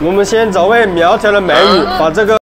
我们先找位苗条的美女，把这个。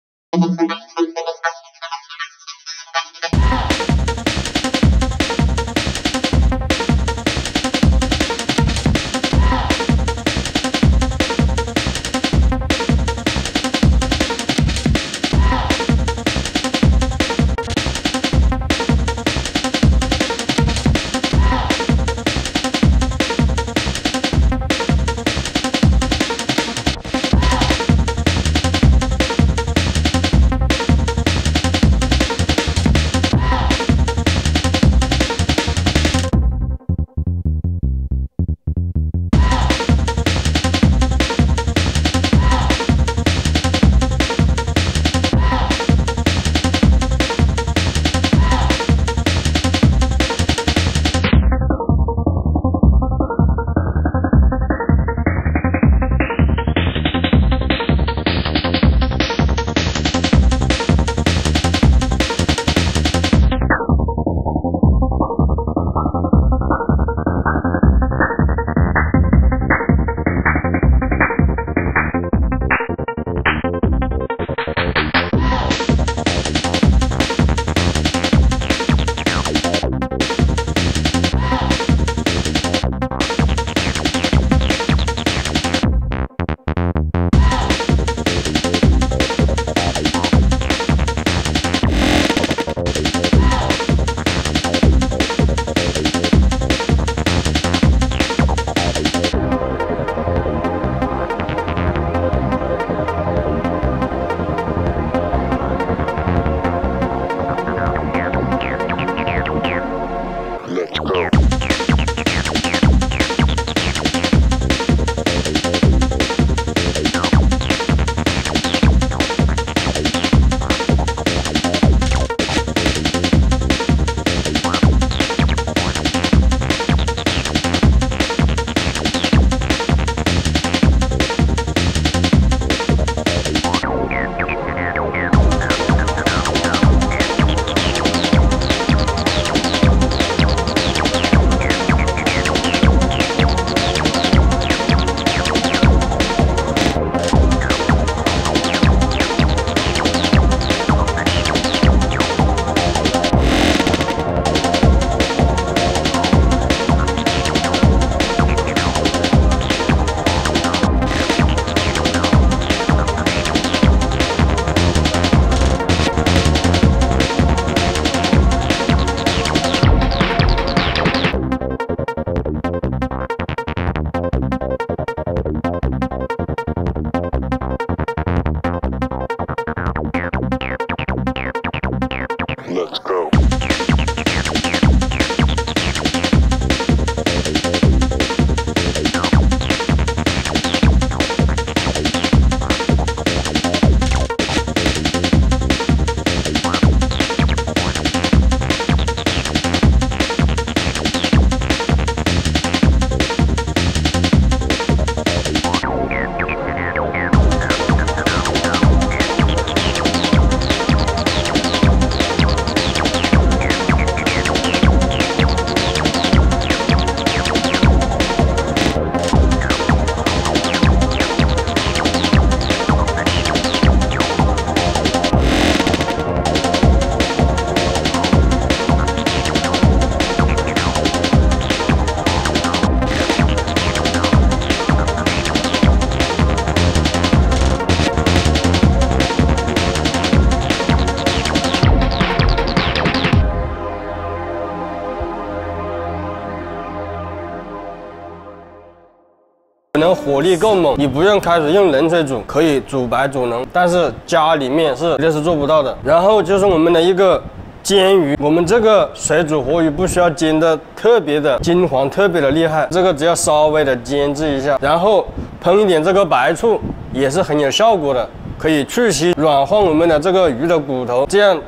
火力够猛，你不用开始用冷水煮，可以煮白煮浓，但是家里面是绝对是做不到的。然后就是我们的一个煎鱼，我们这个水煮活鱼不需要煎的特别的金黄，特别的厉害，这个只要稍微的煎制一下，然后喷一点这个白醋也是很有效果的，可以去腥软化我们的这个鱼的骨头，这样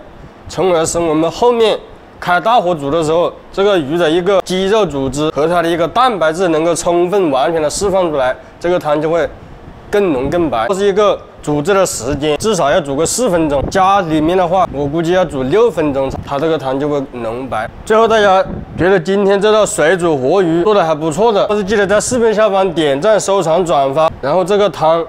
从而使我们后面。开大火煮的时候，这个鱼的一个肌肉组织和它的一个蛋白质能够充分完全的释放出来，这个汤就会更浓更白。这是一个煮制的时间，至少要煮个四分钟。家里面的话，我估计要煮六分钟，它这个汤就会浓白。最后大家觉得今天这道水煮活鱼做的还不错的，但是记得在视频下方点赞、收藏、转发，然后这个汤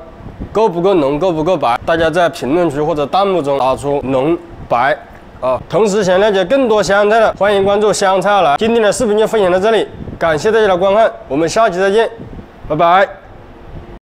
够不够浓，够不够白？大家在评论区或者弹幕中打出浓白啊！同时想了解更多香菜的，欢迎关注香菜来。今天的视频就分享到这里，感谢大家的观看，我们下期再见，拜拜。